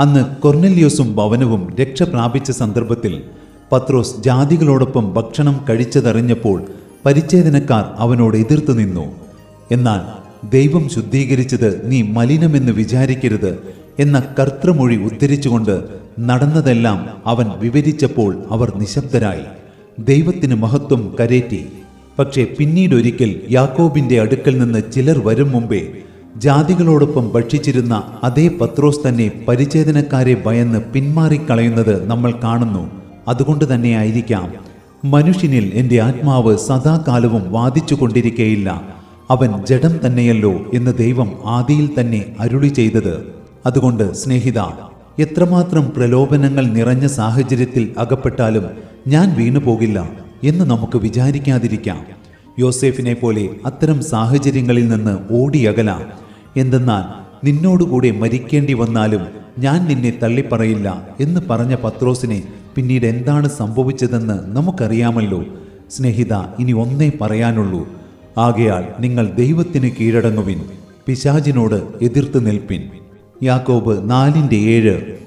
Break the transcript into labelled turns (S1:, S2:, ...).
S1: അന്ന് കൊർനെല്യോസും ഭവനവും രക്ഷ പ്രാപിച്ച സന്ദർഭത്തിൽ പത്രോസ് ജാതികളോടൊപ്പം ഭക്ഷണം കഴിച്ചതറിഞ്ഞപ്പോൾ പരിച്ഛേദനക്കാർ അവനോട് എതിർത്തു നിന്നു. എന്നാൽ ദൈവം ശുദ്ധീകരിച്ചത് നീ മലിനമെന്ന് വിചാരിക്കരുത് എന്ന കർത്തൃമൊഴി ഉദ്ധരിച്ചുകൊണ്ട് നടന്നതെല്ലാം അവൻ വിവരിച്ചപ്പോൾ അവർ നിശബ്ദരായി. ദൈവത്തിന് മഹത്വം കരേറ്റി. പക്ഷേ പിന്നീടൊരിക്കൽ യാക്കോബിന്റെ അടുക്കൽ നിന്ന് ചിലർ വരും മുമ്പേ ജാതികളോടൊപ്പം ഭക്ഷിച്ചിരുന്ന അതേ പത്രോസ് തന്നെ പരിച്ഛേദനക്കാരെ ഭയന്ന് പിന്മാറിക്കളയുന്നത് നമ്മൾ കാണുന്നു. അതുകൊണ്ട് തന്നെയായിരിക്കാം. മനുഷ്യനിൽ എന്റെ ആത്മാവ് സദാകാലവും വാദിച്ചു കൊണ്ടിരിക്കയില്ല അവൻ ജഡം തന്നെയല്ലോ എന്ന് ദൈവം ആദിയിൽ തന്നെ അരുളി ചെയ്തത്. അതുകൊണ്ട് സ്നേഹിത എത്രമാത്രം പ്രലോഭനങ്ങൾ നിറഞ്ഞ സാഹചര്യത്തിൽ അകപ്പെട്ടാലും ഞാൻ വീണുപോകില്ല എന്ന് നമുക്ക് വിചാരിക്കാതിരിക്കാം. യോസേഫിനെ പോലെ അത്തരം സാഹചര്യങ്ങളിൽ നിന്ന് ഓടിയകലാം. എന്തെന്നാൽ നിന്നോടുകൂടെ മരിക്കേണ്ടി വന്നാലും ഞാൻ നിന്നെ തള്ളിപ്പറയില്ല എന്ന് പറഞ്ഞ പത്രോസിനെ പിന്നീട് എന്താണ് സംഭവിച്ചതെന്ന് നമുക്കറിയാമല്ലോ. സ്നേഹിത ഇനി ഒന്നേ പറയാനുള്ളൂ. ആകയാൽ നിങ്ങൾ ദൈവത്തിന് കീഴടങ്ങുവിൻ പിശാചിനോട് എതിർത്ത് നിൽപ്പിൻ. യാക്കോബ് നാലിന്റെ ഏഴ്.